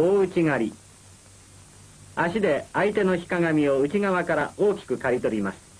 大内刈り。足で相手の日鏡を内側から大きく刈り取ります。